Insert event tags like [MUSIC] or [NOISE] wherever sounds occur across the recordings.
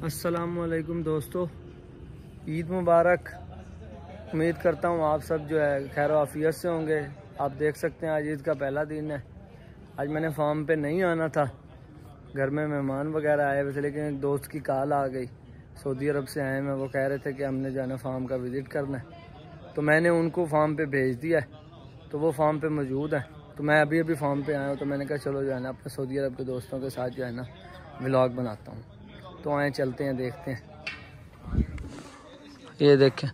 असलकुम दोस्तों। ईद मुबारक। उम्मीद करता हूँ आप सब जो है खैर आफियत से होंगे। आप देख सकते हैं आज ईद का पहला दिन है। आज मैंने फार्म पे नहीं आना था। घर में मेहमान वगैरह आए हुए थे, लेकिन एक दोस्त की कॉल आ गई। सऊदी अरब से आए हैं, वो कह रहे थे कि हमने जो है ना फार्म का विज़िट करना है। तो मैंने उनको फार्म पे भेज दिया है। तो वो फार्म पे मौजूद है। तो मैं अभी अभी फार्म पे आया हूँ तो मैंने कहा, चलो जो है ना, अपने सऊदी अरब के दोस्तों के साथ जो है ना व्लॉग बनाता हूँ। तो आए चलते हैं देखते हैं। ये देखें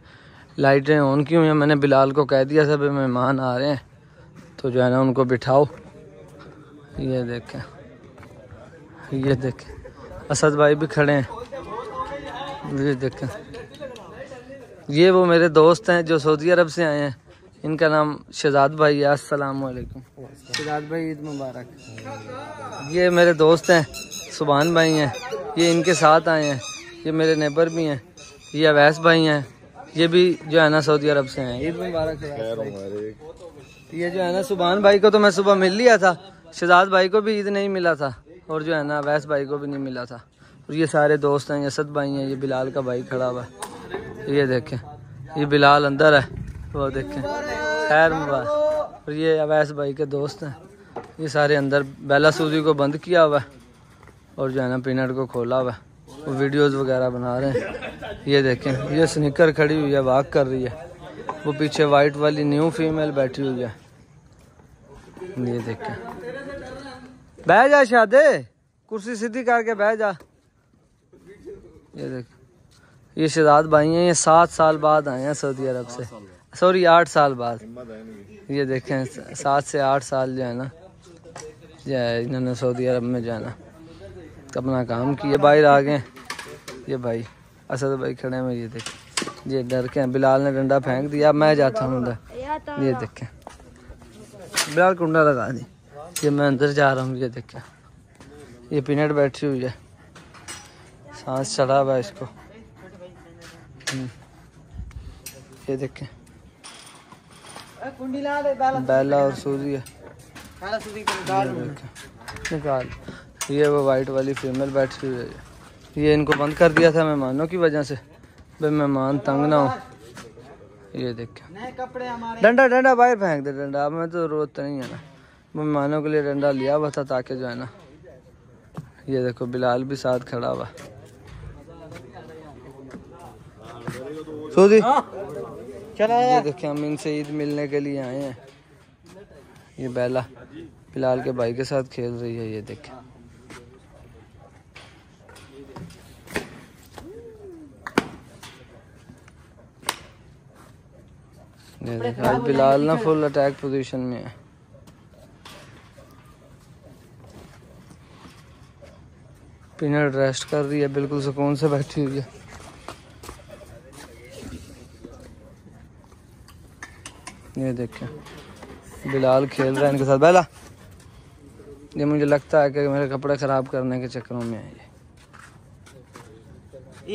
लाइटें ऑन की हुई हैं? मैंने बिलाल को कह दिया सब मेहमान आ रहे हैं। तो जो है ना उनको बिठाओ। ये देखें ये देखें असद भाई भी खड़े हैं। ये देखें ये वो मेरे दोस्त हैं जो सऊदी अरब से आए हैं। इनका नाम शहजाद भाई है अस्सलाम वालेकुम। शहजाद भाई ईद मुबारक। ये मेरे दोस्त हैं सुबहान भाई हैं। ये इनके साथ आए हैं, ये मेरे नेबर भी हैं, ये अवैस भाई हैं, ये भी जो है ना सऊदी अरब से हैं। ईद मुबारक ये जो है ना सुबहान भाई को तो मैं सुबह मिल लिया था, शहजाद भाई को भी ईद नहीं मिला था, और जो है ना अवैस भाई को भी नहीं मिला था। और ये सारे दोस्त हैं, यसद भाई हैं, ये बिलाल का भाई खड़ा हुआ है। ये देखें, ये बिलाल अंदर है, वो देखें। खैर मुबारक। और ये अवैस भाई के दोस्त हैं, ये सारे अंदर, बेला सूजी को बंद किया हुआ है। और जो है ना पीनट को खोला हुआ वो वीडियोस वगैरह बना रहे हैं। ये देखें, ये स्निकर खड़ी हुई है वाक कर रही है। वो पीछे वाइट वाली न्यू फीमेल बैठी हुई है। ये देखें। बह जा शादे। कुर्सी सीधी करके बह जा। ये देख। ये शहजाद भाई हैं, ये सात साल बाद आए हैं सऊदी अरब से। सॉरी, आठ साल बाद। ये देखें, सात से आठ साल जो है ना, जो है इन्होंने सऊदी अरब में जो है ना अपना काम किया बाहर आ गए। ये भाई, असद भाई खड़े में ये देख। ये डर के बिलाल ने डंडा फेंक दिया, मैं जाता हूँ ये देखें। बिलाल कुंडा लगा दी। ये मैं अंदर जा रहा हूँ, ये देखें। ये पीनट बैठी हुई है। सांस चढ़ा हुआ इसको। हम्म। ये देखें। बेला और है। निकाल। ये वो वाइट वाली फीमेल बैठी हुई है। ये इनको बंद कर दिया था मेहमानों की वजह से। भाई मेहमान तंग ना हो। ये देखे डंडा डंडा बाहर फेंक दे डंडा। अब मैं तो रोज तो नहीं है ना। मेहमानों के लिए डंडा लिया हुआ था ताकि जो है ना। ये देखो बिलाल भी साथ खड़ा हुआ। सूदी। चला ये देखे हम इनसे ईद मिलने के लिए आए हैं। ये बेला बिलाल के भाई के साथ खेल रही है ये देखे। आज बिलाल ना फुल अटैक पोजीशन में है। पीनट रेस्ट कर रही है बिल्कुल सुकून से बैठी हुई है। ये देखें बिलाल खेल रहा है इनके साथ। बेला ये मुझे लगता है कि मेरे कपड़े खराब करने के चक्करों में है ये।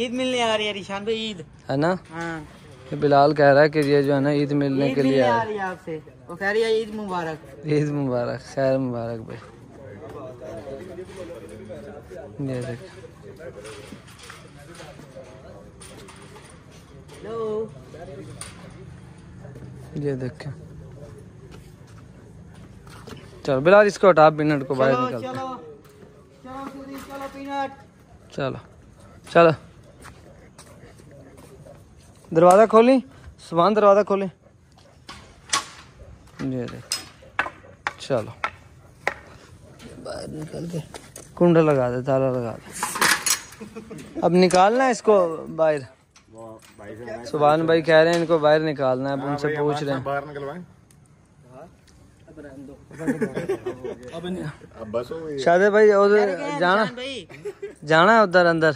ईद मिलने आ रही है भाई ईद। है ना? हाँ। ये बिलाल कह रहा है कि ये जो है ना ईद मिलने के लिए आ रही है आपसे वो कह रही है ईद मुबारक। ईद मुबारक खैर मुबारक भाई। ये देख। ये देख। चलो बिलाल इसको हटा मिनट को बाहर निकल चलो। चलो चलो चलो चलो। दरवाज़ा खोली सुबह दरवाज़ा खोली। ये देख चलो। बाहर निकल के कुंडा लगा दे ताला लगा दे। अब निकालना है इसको बाहर। सुबहान भाई कह रहे हैं इनको बाहर निकालना है अब उनसे पूछ रहे हैं। बाहर निकलवाएँ। शादे भाई उधर जाना। जाना है उधर अंदर।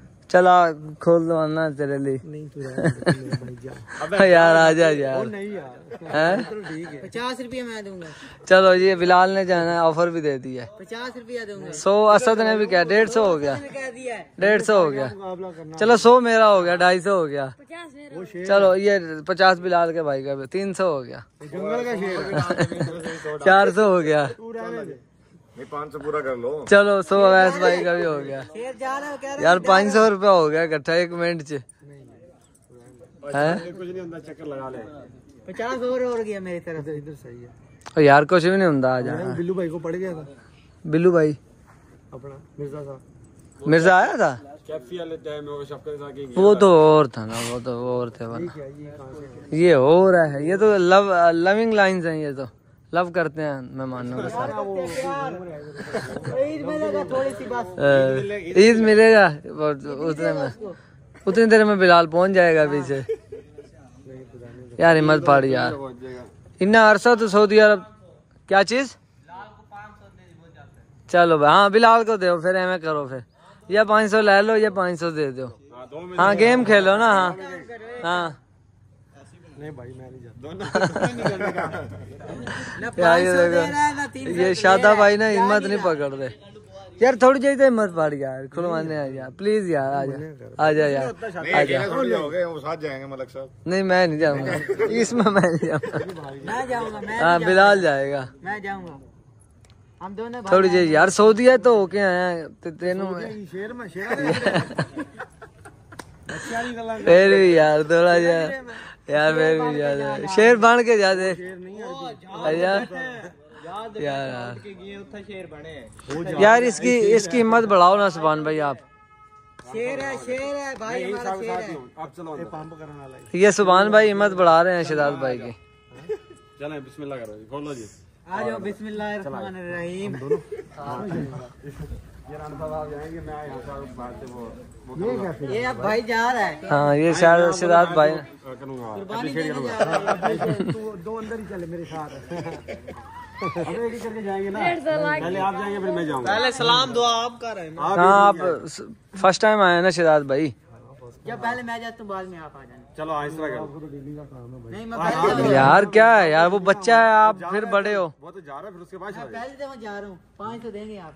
चला खोल दो आना तेरे लिए। नहीं तू भाई [LAUGHS] यार आ जा यार। नहीं यार। ठीक है। पचास रुपया मैं दूँगा। चलो ये बिलाल ने जाना है ऑफ़र भी दे दिया है। पचास रुपया दूँगा। सौ असद ने भी क्या डेढ़ सौ हो गया। कह दिया है। डेढ़ सौ हो गया। चलो सौ मेरा हो गया ढाई सौ हो गया। चलो ये पचास बिलाल के भाई का तीन सौ हो गया। जंगल का शेर चार सौ हो गया। तू नहीं पाँच सौ पूरा कर लो। चलो सौ अवैस भाई का भी हो गया। शेर जा रहा है कह रहा यार पाँच सौ रुपया हो गया इकट्ठा एक मिनट च। है? कुछ नहीं होता चक्कर लगा ले। पचास और और गया मेरी तरफ़ से इधर सही है। यार कुछ भी नहीं होता आ जाना बिल्लू भाई को पड़ गया था। बिल्लू भाई। अपना मिर्ज़ा साहब। मिर्ज़ा आया था? वो तो और था ना वो तो और थे ये ये हो रहा है ये तो लव लविंग लाइंस हैं ये तो। लव करते हैं मेहमानों के साथ ईद मिलेगा थोड़ी सी बस। ईद मिलेगा। उतने में उतनी देर में बिलाल पहुँच जाएगा पीछे यार हिम्मत पड़ यार। इतना अरसा तो सऊदी अरब क्या चीज़? चलो भाई हाँ बिलाल को दो फिर एम करो फिर। या पाँच सौ ले लो या पाँच सौ दे दो। हाँ गेम खेलो ना हाँ। हाँ। नहीं भाई मैं नहीं जाता। न यार ये पाँच सौ दे देखो रहा है ना तीन ये शादा भाई ना हिम्मत नहीं पकड़ रहे। यार थोड़ी जी तो हिम्मत पड़ यार खुलवाने आ जा प्लीज़ यार आ जा। आ जा यार आ जा। थोड़ी हो गए वो साथ जाएँगे मलक साहब। नहीं मैं नहीं जाऊँगा। इसमें मैं नहीं जाऊँगा। [LAUGHS] मैं जाऊँगा मैं हाँ बिलाल जाएगा। मैं जाऊँगा। हम दोनों थोड़ी जी यार सऊदी है तो होके आया ते- तेनू [LAUGHS] फिर भी यार थोड़ा यार यार फिर भी यार शेर बन के जा दे। यार। यार यार। शेर बने। यार इसकी इसकी हिम्मत बढ़ाओ ना सुभान भाई आप। शेर है शेर है भाई हमारा है। अब चलो पंप करने वाला है। ये सुभान भाई हिम्मत बढ़ा रहे हैं शिदात भाई की। चलें बिस्मिल्लाह करो जी खोलो जी। आ जाओ बिस्मिल्लाहिर्रहमानिर्रहीम ये राम साहब आप जाएँगे मैं यहाँ से बाहर से वो ये ये अब भाई जा रहा है। हाँ ये शायद शिदात भाई। है। [LAUGHS] तू दो अंदर ही चले मेरे साथ। [LAUGHS] हम एक ही करके जाएँगे ना। पहले आप जाएँगे फिर मैं जाऊँगा। पहले सलाम दुआ आप कर रहे हैं हाँ आप फ़र्स्ट टाइम आए ना शिदात भाई। जब पहले मैं जाता हूँ बाद में आप आ जाना। चलो आहिस्ता करो। नहीं मैं पहले यार क्या है यार? वो बच्चा है आप फिर बड़े हो। वो तो जा रहा है फिर उसके बाद पहले जा रहा हूँ पाँच सौ देंगे आप।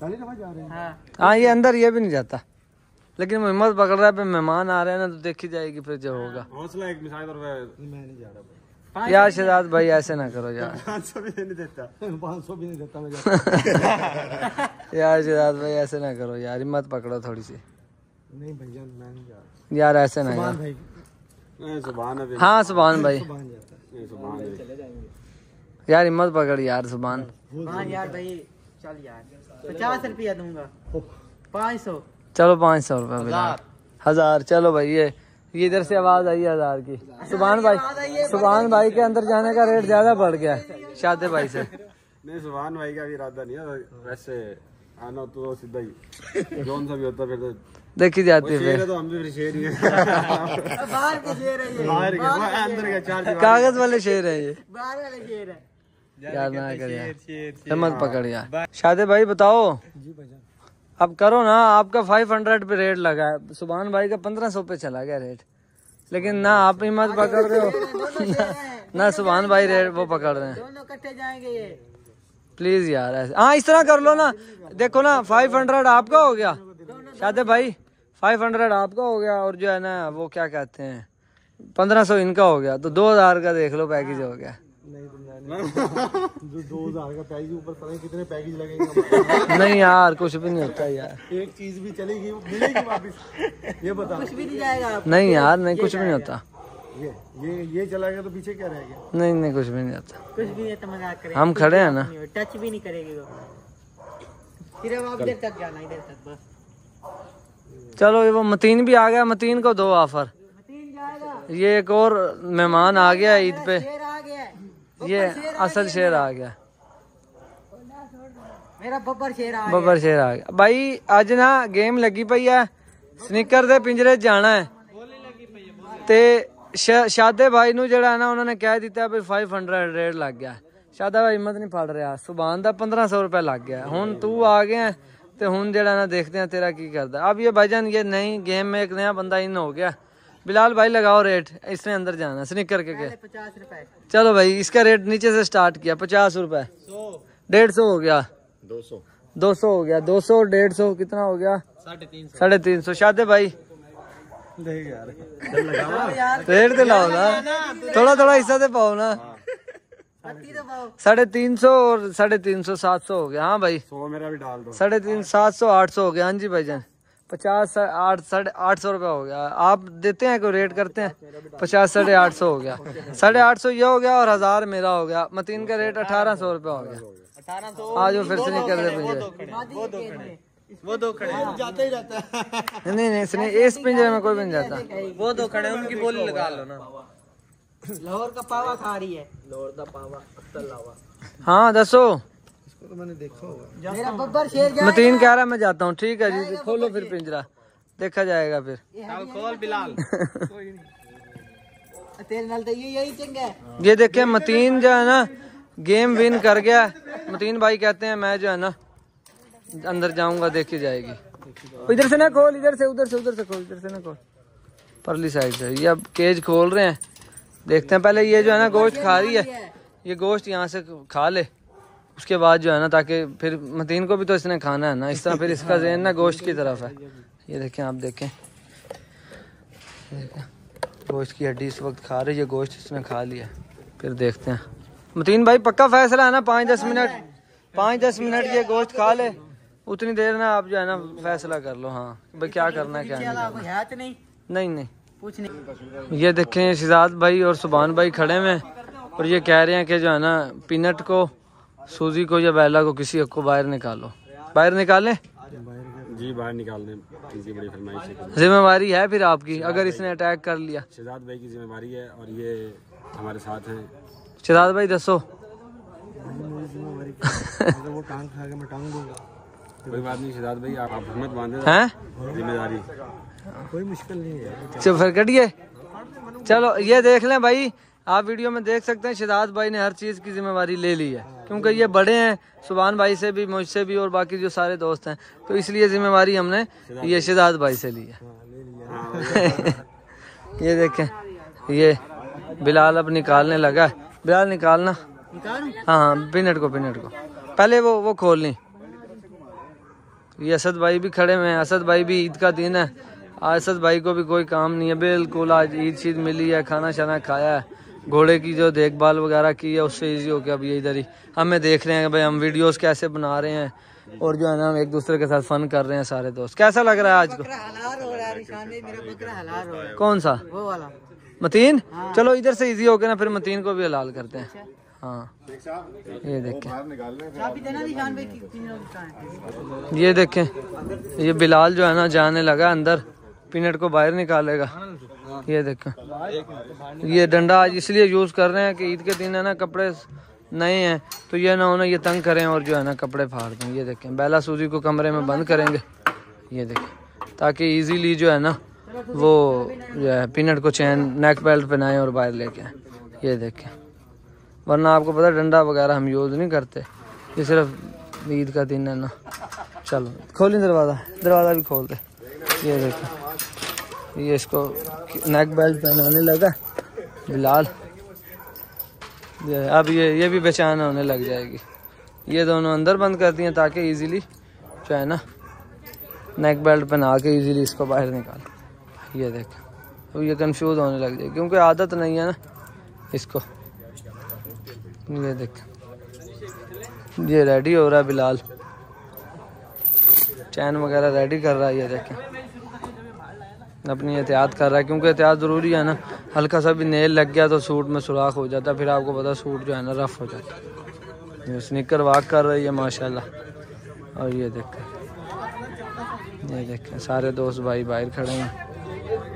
पहले दफ़ा जा रहे हैं? हाँ। हाँ ये अंदर ये भी नहीं जाता। लेकिन हिम्मत पकड़ रहा है मेहमान आ रहे हैं ना तो देखी जाएगी फिर जो होगा। हौसला एक मिसाल और मैं नहीं जा रहा यार शिदात भाई ऐसे ना करो यार। [LAUGHS] पाँच सौ भी नहीं देता। पाँच सौ भी नहीं देता मैं [LAUGHS] यार शिदात भाई ऐसे ना करो यार हिम्मत पकड़ो थोड़ी सी। नहीं भैया मैं नहीं जा रहा। यार ऐसे ना यार। भाई। हाँ सुभान भाई। यार हिम्मत पकड़ यार सुभान। हाँ यार भाई चल यार। पचास रुपया दूँगा। पाँच सौ। चलो पाँच सौ रुपये हज़ार। चलो भाई ये ये इधर से आवाज़ आई है हज़ार की। सुभान भाई सुभान भाई के अंदर जाने का रेट ज़्यादा बढ़ गया। है शादे भाई से। नहीं सुबहान भाई का भी इरादा नहीं है वैसे आना तो सीधा ही जोन सा भी होता फिर तो। देखी जाती है है तो हम भी फिर शेर ही हैं। बाहर के शेर है ये। बाहर के वो अंदर का चार दीवार। कागज़ वाले शेर है ये। बाहर वाले शेर है। यार ना कर यार हिम्मत पकड़ यार शादे भाई बताओ। जी भाईजान अब करो ना आपका फाइव हंड्रेड पे रेट लगा है। सुभान भाई का पंद्रह सौ पे चला गया रेट लेकिन ना आप हिम्मत पकड़ रहे हो। [LAUGHS] ना सुभान भाई रेट वो पकड़ रहे हैं। प्लीज़ यार ऐसे। हाँ इस तरह कर लो ना। देखो ना फाइव हंड्रेड आपका हो गया। शादे भाई फाइव हंड्रेड आपका हो गया और जो है ना वो क्या कहते हैं? पंद्रह सौ इनका हो गया। तो दो हज़ार का देख लो पैकेज हो गया। नहीं तो नहीं [LAUGHS] दो हज़ार का पैकेज ऊपर पता नहीं कितने पैकेज लगेंगे नहीं यार कुछ भी नहीं होता यार। एक चीज़ भी चलेगी मिलेगी वापस। ये बता। कुछ भी नहीं जाएगा नहीं यार नहीं कुछ भी नहीं होता। ये ये ये चला गया तो पीछे क्या रह गया? नहीं नहीं कुछ भी नहीं होता। कुछ भी नहीं तो मज़ाक करें हम खड़े हैं ना। टच भी नहीं करेगी वो। सिर्फ़ आप इधर तक जाना इधर तक बस। चलो ये वो मतीन भी आ गया मतीन को दो ऑफ़र ये एक और मेहमान आ गया ईद पे। ये असल शेर आ गया मेरा बब्बर शेर आ गया ਬੱਬਰ ਸ਼ੇਰ ਆ ਗਿਆ ਬਾਈ ਅੱਜ ਨਾ ਗੇਮ ਲੱਗੀ ਪਈ ਆ ਸਨੀਕਰ ਦੇ ਪਿੰਜਰੇ 'ਚ ਜਾਣਾ ਹੈ ਤੇ ਸ਼- ਸ਼ਾਦੇ ਭਾਈ ਨੂੰ ਜਿਹੜਾ ਹੈ ਨਾ ਉਹਨਾਂ ਨੇ ਕਹਿ ਦਿੱਤਾ ਵੀ 500 ਰੇਟ ਲੱਗ ਗਿਆ ਸ਼ਾਦਾ ਭਾਈ ਹਿੰਮਤ ਨਹੀਂ ਫੜ ਰਿਹਾ ਸੁਬਾਨ ਦਾ 1500 ਰੁਪਏ ਲੱਗ ਗਿਆ ਹੁਣ ਤੂੰ ਆ ਗਿਆ ਤੇ ਹੁਣ ਜਿਹੜਾ ਨਾ देखते हैं तेरा की करता है अब ये भाईजान ये नई गेम में एक नया बंदा इन हो गया बिलाल भाई लगाओ रेट इसने अंदर जाना स्निकर के के। पचास रुपए। चलो भाई इसका रेट नीचे से स्टार्ट किया पचास रुपए। डेढ़ सौ हो गया। दो सौ। दो सौ हो गया दो सौ डेढ़ सौ कितना हो गया? साढ़े तीन सौ। शादे भाई। रेट तो लाओ ना। थोड़ा थोड़ा हिस्सा दे पाओ ना। साढ़े तीन सौ और साढ़े तीन सौ सात सौ हो गया। हाँ भाई। सौ मेरा भी डाल दो। साढ़े तीन सात सौ आठ सौ हो गया। हाँ जी भाईजान। पचास आठ साढ़े आठ सौ रुपया हो गया। आप देते हैं कोई रेट करते हैं? पचास साढ़े आठ सौ हो गया। साढ़े आठ सौ यह हो गया और हज़ार मेरा हो गया। मतीन का रेट अठारह सौ रुपया हो गया। आज वो फिर से नहीं कर रहे पिंजरे वो दो खड़े जाते ही रहता है। नहीं नहीं इसने इस पिंजरे में कोई भी नहीं जाता। वो दो खड़े उनकी बोली लगा लो ना। लाहौर का पावा खा रही है। लाहौर का पावा हाँ दसो। मेरा बब्बर शेर मतीन कह रहा मैं जाता हूँ। ठीक है जी खोलो फिर पिंजरा। देखा जाएगा फिर। खोल बिलाल। [LAUGHS] तेरे नाल तो ये यही चंगा ये देखे मतीन जो है ना गेम विन कर गया। मतीन भाई कहते हैं मैं जो है ना अंदर जाऊँगा देखी जाएगी। इधर से ना खोल इधर से उधर से उधर से खोल इधर से ना खोल। परली साइड से। ये अब केज खोल रहे हैं। देखते हैं पहले ये जो है ना गोश्त खा रही है। ये गोश्त यहाँ से खा ले। उसके बाद जो है ना ताकि फिर मतीन को भी तो इसने खाना है ना। इस तरह फिर इसका जहन ना गोश्त की तरफ़ है। ये देखें आप देखें। गोश्त की हड्डी इस वक्त खा रही है गोश्त इसने खा लिया फिर देखते हैं। मतीन भाई पक्का फैसला है ना पाँच दस मिनट? पाँच दस मिनट ये गोश्त खा ले। उतनी देर ना आप जो है ना फैसला कर लो हाँ। भाई क्या करना है क्या नहीं है तो नहीं। नहीं। नहीं नहीं। ये देखें शिजात भाई और सुभान भाई खड़े हुए हैं। और ये कह रहे हैं कि जो है ना पीनट को सूजी को या बैला को किसी एक को बाहर निकालो। बाहर निकाले? जी बाहर निकालने इनकी बड़ी फरमाइश है। जिम्मेवारी है फिर आपकी अगर इसने अटैक कर लिया। शहजाद भाई की जिम्मेवारी है और ये हमारे साथ हैं। शिजात भाई दसो। [LAUGHS] कोई बात नहीं शहजाद भाई आप हिम्मत बांधे हैं? ज़िम्मेदारी। चलो फिर कटिए। चलो ये देख लें भाई आप वीडियो में देख सकते हैं शिदात भाई ने हर चीज़ की जिम्मेवारी ले ली है। क्योंकि ये बड़े हैं, सुभान भाई से भी, मुझसे भी और बाकी जो सारे दोस्त हैं। तो इसलिए जिम्मेवारी हमने ये शिदात भाई से ली है। [LAUGHS] ये देखें, ये बिलाल अब निकालने लगा बिलाल, निकालना। हाँ हाँ पिनट को पिनट को। पहले वो वो खोल ली। ये असद भाई भी खड़े हुए हैं। असद भाई भी ईद का दिन है। असद भाई को भी कोई काम नहीं है। बिल्कुल आज ईद शीद मिली है खाना शाना खाया है। घोड़े की जो देखभाल वगैरह की है उससे इजी हो गया अब ये इधर ही। हमें देख रहे हैं कि भाई हम वीडियोस कैसे बना रहे हैं और जो है ना हम एक दूसरे के साथ फन कर रहे हैं सारे दोस्त। कैसा लग रहा है आज को? हो है हो है। कौन सा? वो वाला। मतीन? चलो इधर से इजी हो गया ना फिर मतीन को भी हलाल करते हैं। हाँ। ये देखें। है ये देखें। ये बिलाल जो है ना जाने लगा अंदर पीनट को बाहर निकालेगा। ये देखें। ये डंडा आज इसलिए यूज़ कर रहे हैं कि ईद के दिन है ना, कपड़े नए हैं तो ये ना होना ये तंग करें और जो है ना कपड़े फाड़ दें। ये देखें, बेला सूजी को कमरे में बंद करेंगे। ये देखें, ताकि इजीली जो है ना वो जो है पीनट को चैन नेक बेल्ट पहनाएँ और बाहर लेके आए। ये देखें, वरना आपको पता डंडा वगैरह हम यूज़ नहीं करते। ये सिर्फ़ ईद का दिन है ना। चलो, खोलें दरवाज़ा दरवाज़ा भी खोल दे। ये देखो। ये इसको नेक बेल्ट पहनाने लगा, बिलाल। अब ये ये भी बेचैन होने लग जाएगी। ये दोनों अंदर बंद कर दिए ताकि इजीली जो है ना नेक बेल्ट पहना के इजीली इसको बाहर निकाल। ये देख, अब ये कंफ्यूज होने लग जाएगी, क्योंकि आदत नहीं है ना इसको। ये देख, ये रेडी हो रहा है बिलाल। चैन वगैरह रेडी कर रहा है, ये देखें। अपनी एहतियात कर रहा है, क्योंकि एहतियात ज़रूरी है ना। हल्का सा भी नेल लग गया तो सूट में सुराख हो जाता है, फिर आपको पता सूट जो है ना रफ हो जाता है। स्निकर वाक कर रही है, माशाल्लाह। और ये देखें। ये देखें, सारे दोस्त भाई बाहर खड़े हैं।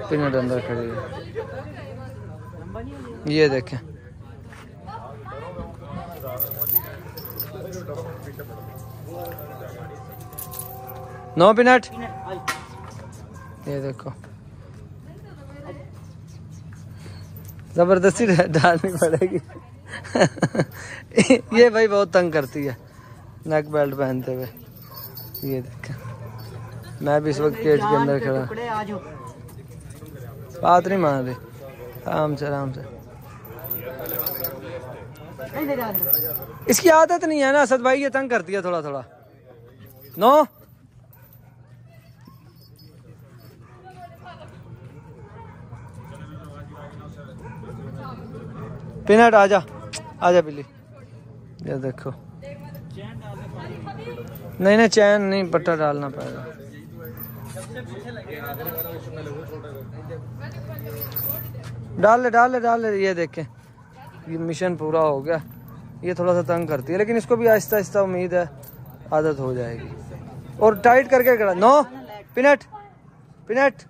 पिनट अंदर खड़े हैं। ये देखें। नौ मिनट ये देखो। ज़बरदस्ती डालनी पड़ेगी। [LAUGHS] ये भाई बहुत तंग करती है। नेक बेल्ट पहनते हुए। ये देखें। मैं भी इस वक्त केज के अंदर खड़ा। बात नहीं मान रही। आराम से आराम से। इसकी आदत नहीं है ना असद भाई ये तंग करती है थोड़ा थोड़ा नो? पिनट आजा आजा बिल्ली। ये देखो। नहीं नहीं, चैन नहीं पट्टा डालना पड़ेगा। डाल ले डाल ले डाल ले, ये देखें। ये मिशन पूरा हो गया। ये थोड़ा सा तंग करती है, लेकिन इसको भी आहिस्ता आहिस्ता उम्मीद है, आदत हो जाएगी। और टाइट करके करा। नो पिनट पिनट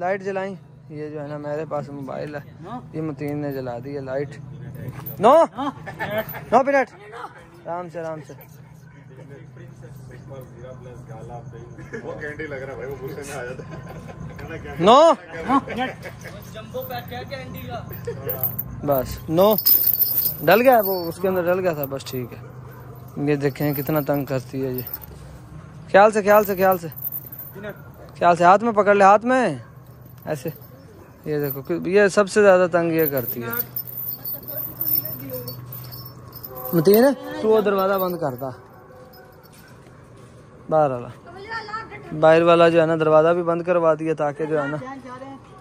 लाइट जलाई। ये जो है ना मेरे पास मोबाइल है। ये मतीन ने जला दी है लाइट। नो! नो पिनट। आराम से आराम से। वो कैंडी लग रहा है भाई वो गुस्से में आ जाता है। नो! बस नो। डल गया वो उसके अंदर डल गया था बस ठीक है। ये देखें कितना तंग करती है ये। ख्याल से ख्याल से ख्याल से। ख्याल से हाथ में पकड़ ले हाथ में। ऐसे। ये देखो ये सबसे ज़्यादा तंग ये करती है। मतीन तू वो दरवाज़ा बंद करता बाहर वाला। बाहर वाला जो है ना, दरवाज़ा भी बंद करवा दिया ताकि जो है ना,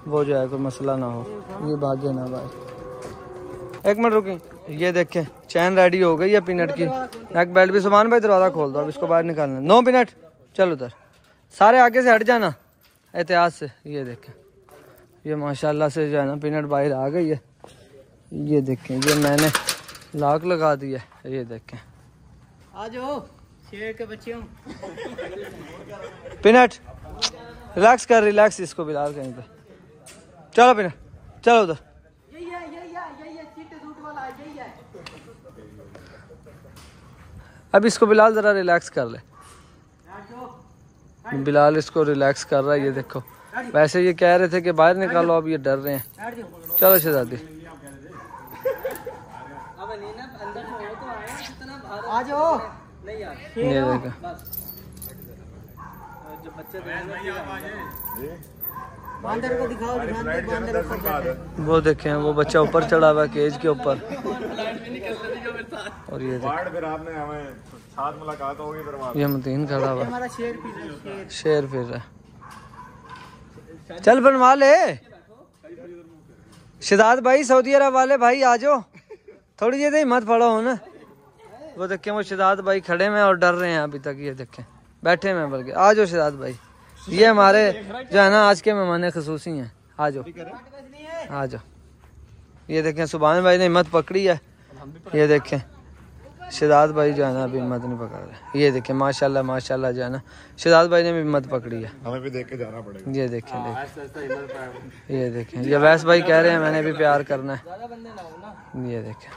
वो जो है, कोई मसला ना हो। ये भागे ना भाई। एक मिनट रुकी। ये देखें, चैन रेडी हो गई है पिनट की। एक बेल्ट भी सामान भाई, दरवाज़ा खोल दो, अब इसको बाहर निकालना नौ मिनट चलो उधर। सारे आगे से हट जाना। एहतियात से। ये देखें। ये माशाल्लाह से जो है ना पिनट बाहर आ गई है। ये देखें ये मैंने लाक लगा दी है ये देखें। आ जाओ शेर के बच्चे पिनट रिलैक्स कर रिलैक्स इसको बिलाल कहीं पे। चलो पिनट चलो उधर। यही है यही है यही है सीट रूट वाला है, यही है। अब इसको बिलाल जरा रिलैक्स कर ले। बिलाल इसको रिलैक्स कर रहा है ये देखो। वैसे ये कह रहे थे कि बाहर निकालो अब ये डर रहे हैं। चलो शहजादी। हो तो आया कितना बाहर आ जाओ। नहीं यार। ये देखो। जो बच्चे बांदर को दिखाओ बांदर बांदर ऊपर बैठा। वो देखे वो बच्चा ऊपर चढ़ा हुआ केज के ऊपर। और ये देखो। पार्ट फिर आपने हमें साथ मुलाकात होगी ये मतीन खड़ा हुआ है, शेर फिर रहा है। चल बनवा ले। शिदात भाई, सऊदी अरब वाले भाई, आ जाओ। थोड़ी देर हिम्मत पड़ो हो ना वो देखें, वो शिदात भाई खड़े में और डर रहे हैं अभी तक, ये देखें। बैठे में बल्कि। आ जाओ शिदात भाई। ये हमारे जो है ना, आज के मेहमान खसूसी हैं। आ जाओ। आ जाओ। ये देखें सुबहान भाई ने हिम्मत पकड़ी है। ये देखें। शिदात भाई जो है ना अभी हिम्मत नहीं पकड़ रहे। ये देखें माशाल्लाह माशाल्लाह जो है ना शिदात भाई ने भी हिम्मत पकड़ी है। हमें भी देख के जाना पड़ेगा। ये देखें देखें ये देखें ये वैस भाई कह रहे हैं मैंने भी प्यार करना है। ये देखें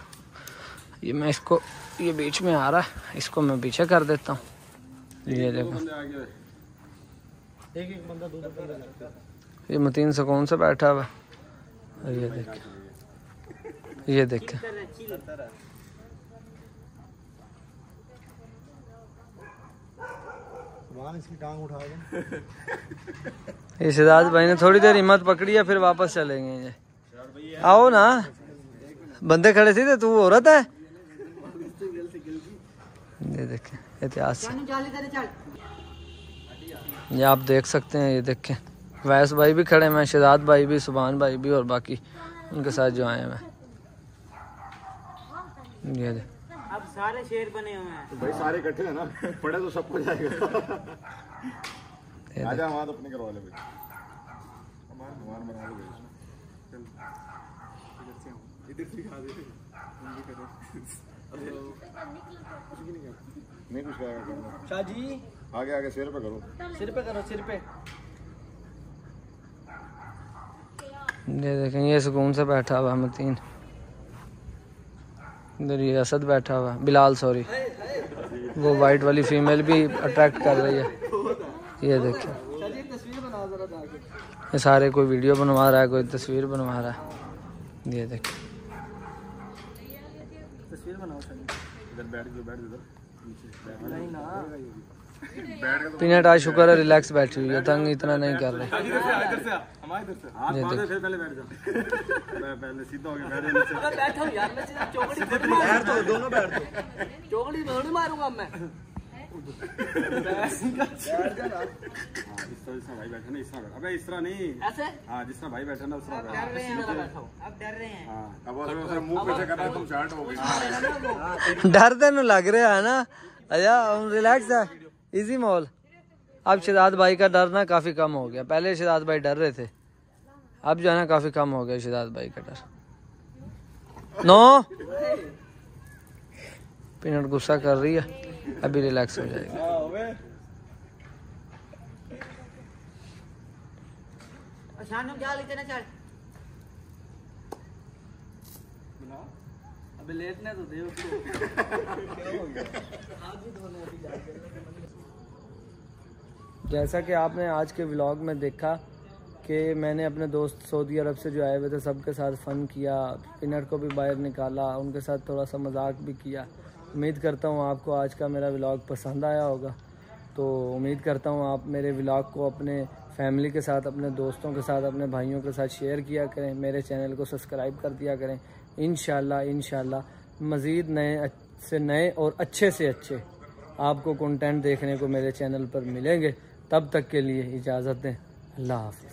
ये मैं इसको ये बीच में आ रहा है इसको मैं पीछे कर देता हूँ। ये देखो। ये मतीन सुकून से बैठा हुआ ये देखें ये देखें [LAUGHS] सिद्धार्थ भाई ने थोड़ी देर हिम्मत पकड़ी है, फिर वापस चलेंगे ये। आओ ना। बंदे खड़े थे तू औरत है? ये देखें, इतिहास। ये आप देख सकते हैं, ये देखें। वैस भाई भी खड़े हैं शिदात भाई भी सुबहान भाई भी और बाकी उनके साथ जो आए हैं मैं। ये देख। अब सारे शेर बने हुए हैं। तो भाई सारे इकट्ठे हैं ना पड़े तो सबको जाएगा। ये आजा वहाँ तो अपने करवा ले भाई हमारे हमारे बना लो भाई नहीं कुछ करेगा। शाह जी आगे आगे सिर पे करो। सिर पे करो सिर पे। ये देखें ये सुकून से बैठा हुआ है मतीन इधर ये असद बैठा हुआ है बिलाल सॉरी वो वाइट वाली फीमेल भी अट्रैक्ट कर रही है। ये देखें शाह तस्वीर बनाओ जरा जाके ये सारे कोई वीडियो बनवा रहा है कोई तस्वीर बनवा रहा है। ये देखिए। तस्वीर बनाओ इधर बैठ जाओ बैठ जाओ इधर। नीचे। पीनट आज शुक्र है रिलैक्स बैठी हुई है तंग इतना नहीं कर रहे। हो हूँ हाँ। अबे इस तरह नहीं। ऐसे? हाँ जिस तरह भाई बैठा ना उस तरह डर हैं हूँ। हैं हाँ हो तेन लग रहा है ना? अजा रिलैक्स है। इजी माहौल अब शिदात भाई का डर ना काफ़ी कम हो गया। पहले शिदात भाई डर रहे थे। अब जो है ना काफ़ी कम हो गया शिदात भाई का डर। नो? पीनट गुस्सा कर रही है। अभी रिलैक्स हो जाएगी। अबे लेटने तो दे उसको [LAUGHS] जैसा कि आपने आज के व्लॉग में देखा कि मैंने अपने दोस्त सऊदी अरब से जो आए हुए थे, सबके साथ फ़न किया पिनर को भी बाहर निकाला, उनके साथ थोड़ा सा मज़ाक भी किया। उम्मीद करता हूँ आपको आज का मेरा व्लॉग पसंद आया होगा। तो उम्मीद करता हूँ आप मेरे व्लॉग को अपने फैमिली के साथ, अपने दोस्तों के साथ, अपने भाइयों के साथ शेयर किया करें, मेरे चैनल को सब्सक्राइब कर दिया करें। इन इन मज़ीद नए से नए और अच्छे से अच्छे आपको कंटेंट देखने को मेरे चैनल पर मिलेंगे। तब तक के लिए इजाज़त दें। अल्लाह हाफिज़।